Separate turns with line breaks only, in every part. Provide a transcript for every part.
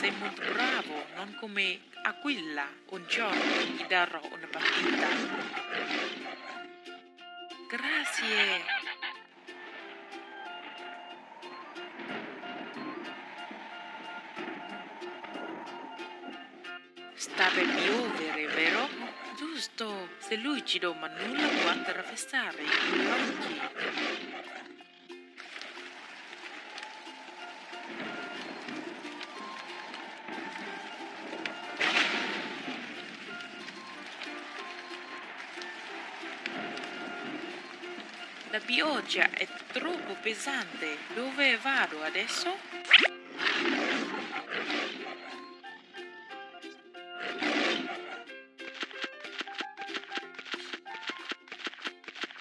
Sei molto bravo, non come Aquilla. Un giorno ti darò una partita. Grazie. Sta per piovere, vero? Giusto, sei lucido ma nulla può attraversare i tuoi occhi. La pioggia è troppo pesante. Dove vado adesso?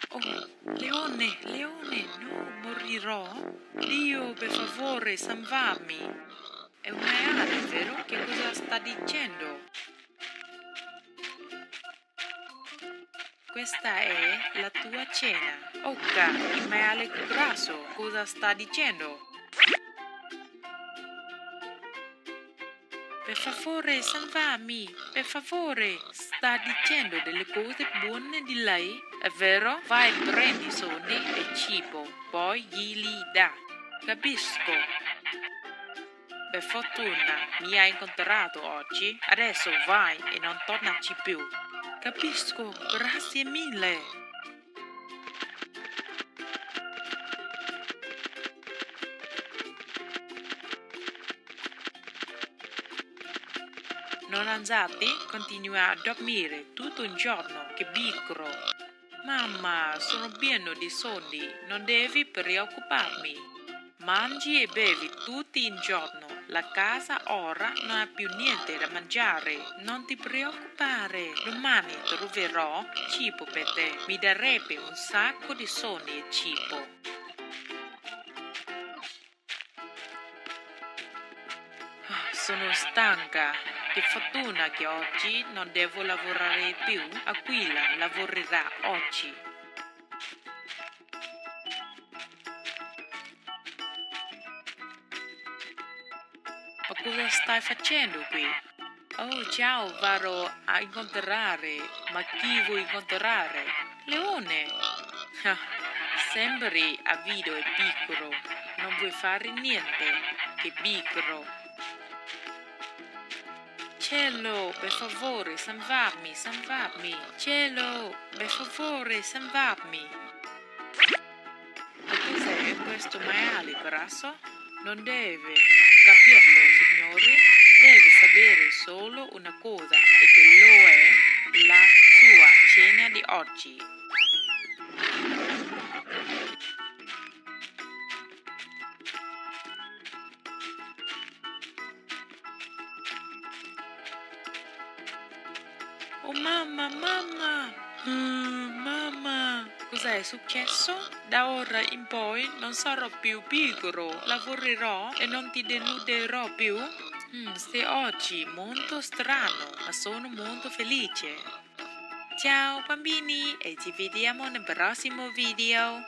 Oh, leone, leone, no, morirò? Dio, per favore, salvami. È un maiale, vero? Che cosa sta dicendo? Questa è la tua cena. Occa, il maiale grasso, cosa sta dicendo? Per favore, salvami, per favore, sta dicendo delle cose buone di lei? È vero? Vai, prendi soldi e cibo, poi glieli dà. Capisco. Per fortuna mi hai incontrato oggi, adesso vai e non tornaci più. Capisco, grazie mille. Non alzati, continua a dormire tutto il giorno, che piccolo. Mamma, sono pieno di soldi, non devi preoccuparmi. Mangi e bevi tutto il giorno. La casa ora non ha più niente da mangiare. Non ti preoccupare. Domani troverò cibo per te. Mi darebbe un sacco di soldi e cibo. Ah, Sono stanca. Che fortuna che oggi non devo lavorare più. Aquila lavorerà oggi. Ma cosa stai facendo qui? Oh, ciao, vado a incontrare. Ma chi vuoi incontrare? Leone. Ah, Sembri avido e piccolo. Non vuoi fare niente. Che piccolo. Cielo, per favore, salvarmi, salvarmi. Cielo, per favore, salvarmi. Ma cos'è questo maiale grasso? Non deve capirlo, signore. Deve sapere solo una cosa, e che lo è la sua cena di oggi. Oh mamma, mamma! Mm, mamma! Cos'è successo? Da ora in poi non sarò più piccolo, lavorerò e non ti deluderò più? Mm, sei oggi molto strano, ma sono molto felice. Ciao bambini e ci vediamo nel prossimo video.